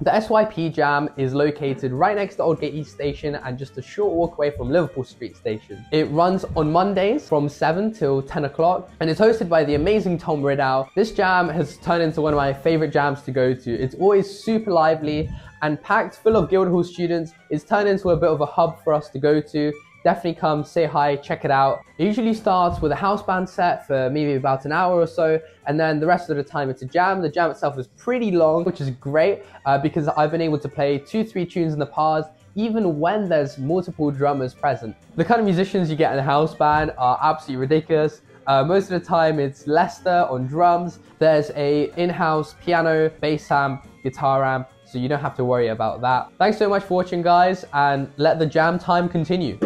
The SYP Jam is located right next to Aldgate East Station and just a short walk away from Liverpool Street Station. It runs on Mondays from 7 till 10 o'clock and it's hosted by the amazing Tom Ridout. This jam has turned into one of my favorite jams to go to. It's always super lively and packed full of Guildhall students. It's turned into a bit of a hub for us to go to definitely come say hi, check it out. It usually starts with a house band set for maybe about an hour or so, and then the rest of the time it's a jam. The jam itself is pretty long, which is great uh, because I've been able to play two, three tunes in the past, even when there's multiple drummers present. The kind of musicians you get in a house band are absolutely ridiculous. Uh, most of the time it's Lester on drums. There's a in-house piano, bass amp, guitar amp, so you don't have to worry about that. Thanks so much for watching guys and let the jam time continue.